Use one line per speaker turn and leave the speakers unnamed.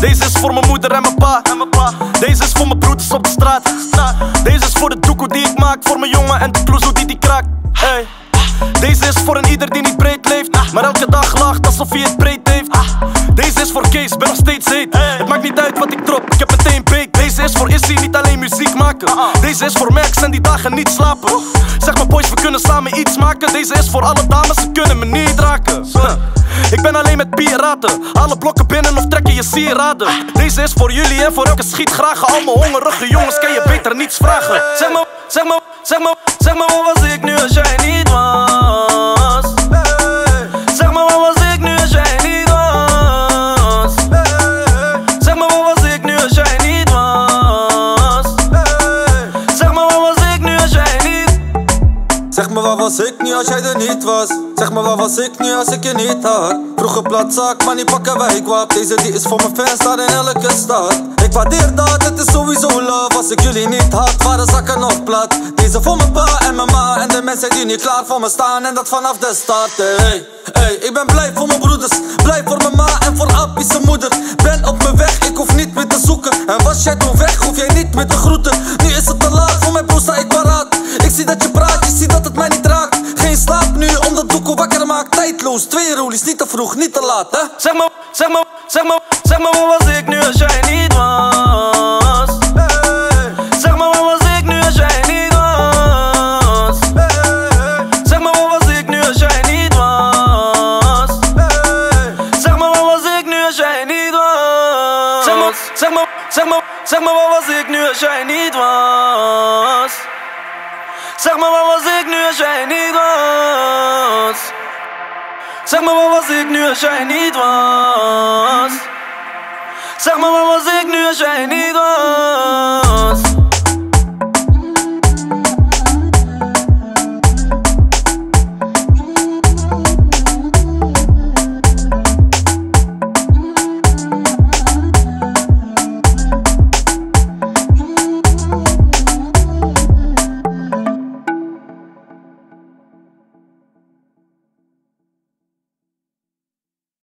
Deze is voor mijn moeder en mijn pa. Deze is voor mijn broeders op de straat. Deze is voor de doekoe die ik maak. Voor mijn jongen en de kloezoe die die kraakt. Hey. Deze is voor een ieder die niet breed leeft. Maar elke dag lacht alsof hij het breed heeft. Deze is voor Kees, ben nog steeds heet. Het maakt niet uit wat ik drop, ik heb meteen beet. Deze is voor Issy, niet alleen muziek maken. Deze is voor Max en die dagen niet slapen. Zeg maar boys, we kunnen samen iets maken. Deze is voor alle dames, ze kunnen me niet raken. Ik ben alleen met piraten. Alle blokken binnen of trekken je sieraden. Deze is voor jullie en voor elke schietgraag. Al mijn hongerige jongens kan je beter niets vragen. Zeg maar, zeg maar, zeg maar, zeg maar, wat was ik nu als jij niet was? Was ik nu als jij
er niet was? Zeg me waar was ik nu als ik je niet had? Vroeger platzak, maar niet pakken wij kwap Deze die is voor mijn fans daar in elke stad. Ik waardeer dat, het is sowieso love. Als ik jullie niet had, waren zakken nog plat. Deze voor mijn pa en mijn ma En de mensen die niet klaar voor me staan. En dat vanaf de start Hey, hey, ik ben blij voor mijn broeders Blij voor mijn ma en voor Appie zijn moeder. Ben op mijn weg, ik hoef niet meer te zoeken. En was jij toen weg, hoef jij niet meer te groeten. Nu is het te laat, je je ziet dat het mij niet raakt Geen slaap nu, omdat doekoe wakker maakt Tijdloos, twee rollies, niet te vroeg, niet te laat hè
Zeg maar, zeg maar, zeg maar, zeg maar, wat was ik nu als jij niet was? Zeg maar, wat was ik nu als jij niet was? Zeg maar, wat was ik nu als jij niet was? Zeg maar, wat was ik nu als jij niet was? Zeg maar, zeg maar, zeg maar, zeg maar, wat was ik nu als jij niet was? Zeg maar, wat was ik nu als jij was? Zeg maar, wat was ik nu als jij was? Zeg maar, wat was ik nu als jij was?